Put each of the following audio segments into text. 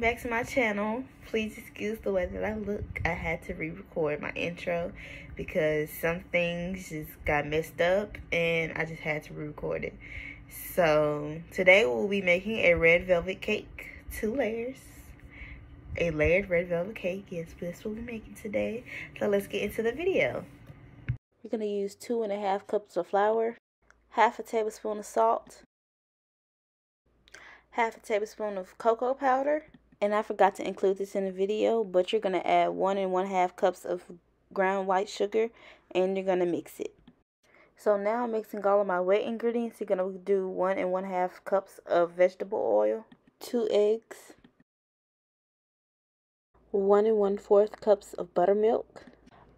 back to my channel. Please excuse the way that I look. I had to re-record my intro because some things just got messed up and I just had to re-record it. So today we'll be making a red velvet cake, two layers. A layered red velvet cake, yes, this we'll be making today. So let's get into the video. We're gonna use two and a half cups of flour, half a tablespoon of salt, half a tablespoon of cocoa powder. And I forgot to include this in the video, but you're going to add one and one half cups of ground white sugar and you're going to mix it. So now I'm mixing all of my wet ingredients. You're going to do one and one half cups of vegetable oil, two eggs, one and one fourth cups of buttermilk.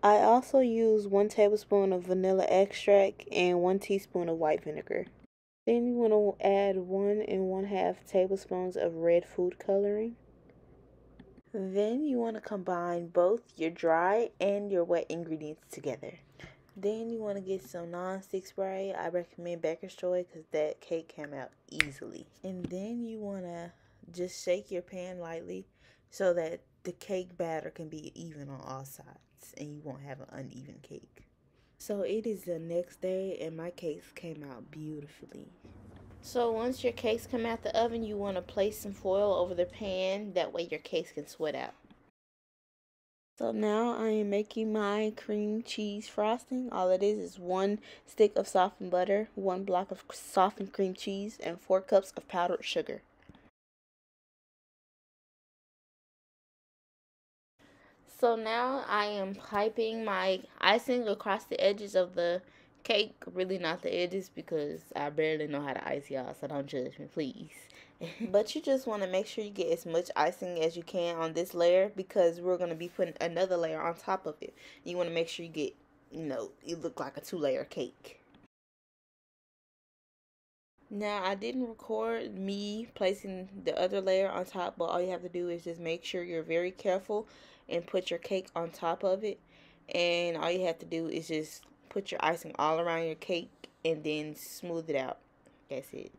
I also use one tablespoon of vanilla extract and one teaspoon of white vinegar. Then you want to add one and one half tablespoons of red food coloring. Then you want to combine both your dry and your wet ingredients together. Then you want to get some non-stick spray. I recommend Baker's Joy because that cake came out easily. And then you want to just shake your pan lightly so that the cake batter can be even on all sides and you won't have an uneven cake. So it is the next day and my cakes came out beautifully. So once your cakes come out the oven, you want to place some foil over the pan. That way your cakes can sweat out. So now I am making my cream cheese frosting. All it is is one stick of softened butter, one block of softened cream cheese, and four cups of powdered sugar. So now I am piping my icing across the edges of the cake. Really not the edges because I barely know how to ice y'all. So don't judge me please. but you just want to make sure you get as much icing as you can on this layer because we're going to be putting another layer on top of it. You want to make sure you get, you know, it look like a two layer cake. Now, I didn't record me placing the other layer on top, but all you have to do is just make sure you're very careful and put your cake on top of it. And all you have to do is just put your icing all around your cake and then smooth it out. That's it.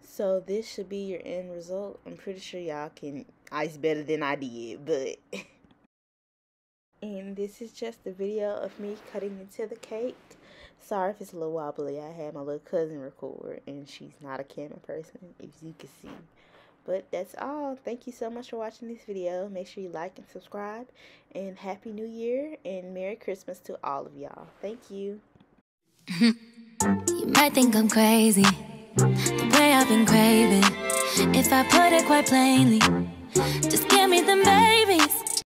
So this should be your end result. I'm pretty sure y'all can ice better than I did, but... and this is just the video of me cutting into the cake. Sorry if it's a little wobbly. I had my little cousin record, and she's not a camera person, if you can see. But that's all. Thank you so much for watching this video. Make sure you like and subscribe. And Happy New Year and Merry Christmas to all of y'all. Thank you. you might think I'm crazy. The way I've been craving. If I put it quite plainly, just give me the babies.